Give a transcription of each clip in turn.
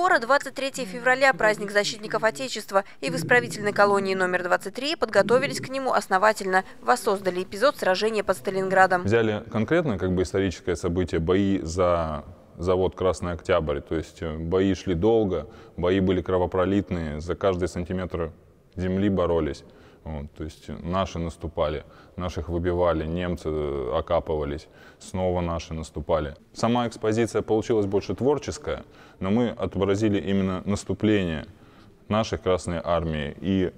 Скоро 23 февраля, праздник защитников Отечества, и в исправительной колонии номер 23 подготовились к нему основательно. Воссоздали эпизод сражения под Сталинградом. Взяли конкретно как бы историческое событие, бои за завод «Красный Октябрь». То есть э, бои шли долго, бои были кровопролитные, за каждый сантиметр земли боролись. Вот, то есть наши наступали, наших выбивали, немцы э, окапывались, снова наши наступали. Сама экспозиция получилась больше творческая, но мы отобразили именно наступление нашей Красной Армии и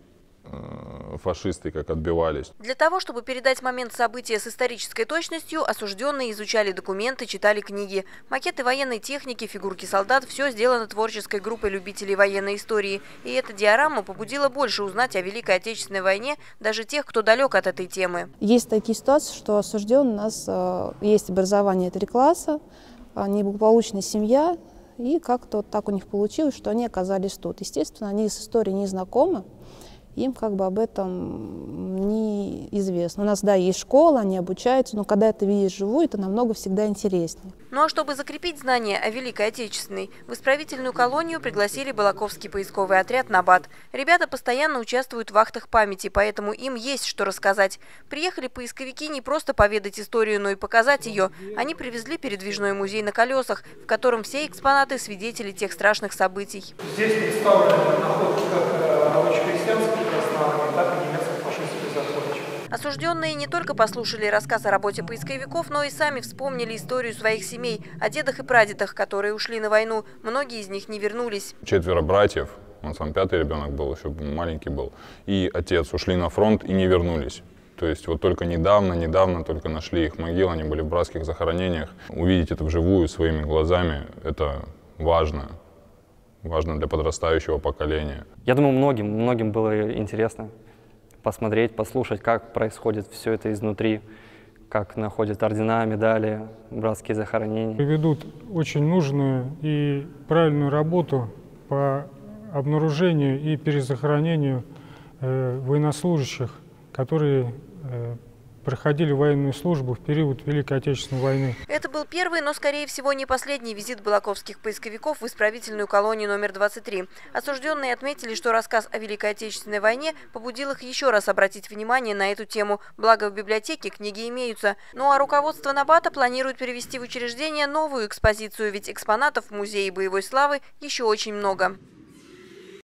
фашисты как отбивались. Для того, чтобы передать момент события с исторической точностью, осужденные изучали документы, читали книги. Макеты военной техники, фигурки солдат – все сделано творческой группой любителей военной истории. И эта диорама побудила больше узнать о Великой Отечественной войне даже тех, кто далек от этой темы. Есть такие ситуации, что осужден у нас э, есть образование три класса, неблагополучная семья, и как-то вот так у них получилось, что они оказались тут. Естественно, они с историей не знакомы, им как бы об этом неизвестно. У нас, да, есть школа, они обучаются, но когда это видишь живую, это намного всегда интереснее. Ну а чтобы закрепить знания о Великой Отечественной, в исправительную колонию пригласили Балаковский поисковый отряд «Набат». Ребята постоянно участвуют в вахтах памяти, поэтому им есть что рассказать. Приехали поисковики не просто поведать историю, но и показать ее. Они привезли передвижной музей на колесах, в котором все экспонаты свидетели тех страшных событий. Здесь представлены находки как э, рабоче-крестьянские так и Осужденные не только послушали рассказ о работе поисковиков, но и сами вспомнили историю своих семей, о дедах и прадедах, которые ушли на войну. Многие из них не вернулись. Четверо братьев, он сам пятый ребенок был, еще маленький был, и отец ушли на фронт и не вернулись. То есть вот только недавно, недавно только нашли их могилы, они были в братских захоронениях. Увидеть это вживую своими глазами, это важно важно для подрастающего поколения. Я думаю, многим, многим было интересно посмотреть, послушать, как происходит все это изнутри, как находят ордена, медали, братские захоронения. Ведут очень нужную и правильную работу по обнаружению и перезахоронению э, военнослужащих, которые э, проходили военную службу в период Великой Отечественной войны. Это был первый, но, скорее всего, не последний визит балаковских поисковиков в исправительную колонию номер 23. Осужденные отметили, что рассказ о Великой Отечественной войне побудил их еще раз обратить внимание на эту тему. Благо, в библиотеке книги имеются. Ну а руководство Набата планирует перевести в учреждение новую экспозицию, ведь экспонатов в Музее боевой славы еще очень много.